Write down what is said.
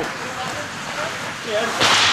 Ow!